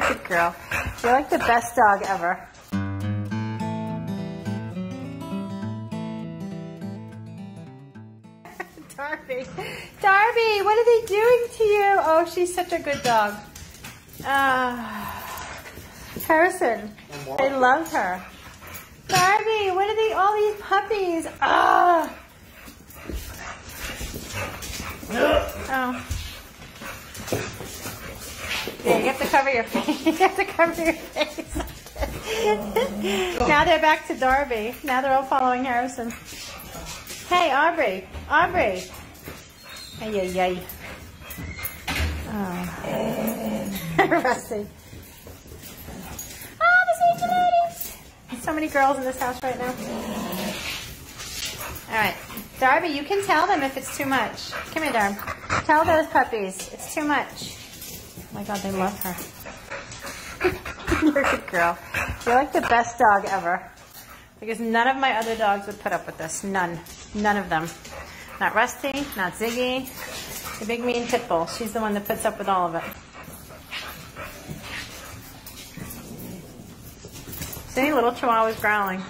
Good girl. You're like the best dog ever. Darby. Darby, what are they doing to you? Oh, she's such a good dog. Uh, Harrison, I love her. Darby, what are they, all these puppies? Ah. Oh. Yeah, you have to cover your face. You have to cover your face. now they're back to Darby. Now they're all following Harrison. Hey, Aubrey. Aubrey. Ay, ay, ay. Oh. Rusty. Oh, the sweet ladies. So many girls in this house right now. All right. Darby, you can tell them if it's too much. Come here, Darby. Tell those puppies it's too much. My God, they love her. You're a good girl. You're like the best dog ever. Because none of my other dogs would put up with this. None. None of them. Not Rusty, not Ziggy. The big mean pit bull. She's the one that puts up with all of it. See, little chihuahua's growling.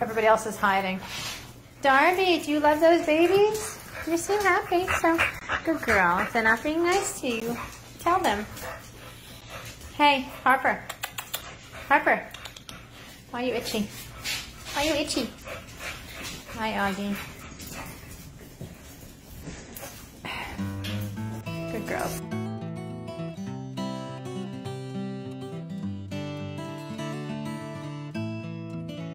Everybody else is hiding. Darby, do you love those babies? You seem happy, so good girl. They're not being nice to you, tell them. Hey, Harper. Harper, why are you itchy? Why are you itchy? Hi, Augie. Good girls.